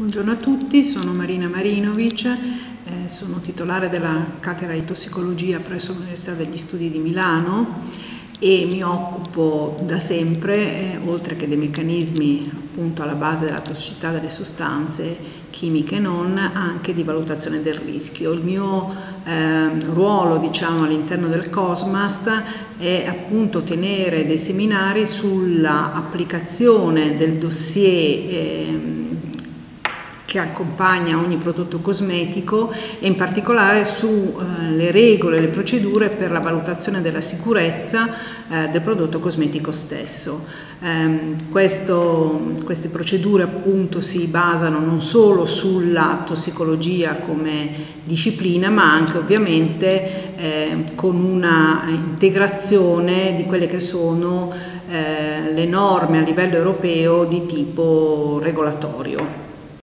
Buongiorno a tutti, sono Marina Marinovic, eh, sono titolare della cattedra di tossicologia presso l'Università degli Studi di Milano e mi occupo da sempre, eh, oltre che dei meccanismi appunto alla base della tossicità delle sostanze chimiche e non, anche di valutazione del rischio. Il mio eh, ruolo diciamo, all'interno del COSMAST è appunto tenere dei seminari sulla applicazione del dossier eh, che accompagna ogni prodotto cosmetico e in particolare sulle eh, regole le procedure per la valutazione della sicurezza eh, del prodotto cosmetico stesso. Eh, questo, queste procedure appunto si basano non solo sulla tossicologia come disciplina ma anche ovviamente eh, con una integrazione di quelle che sono eh, le norme a livello europeo di tipo regolatorio.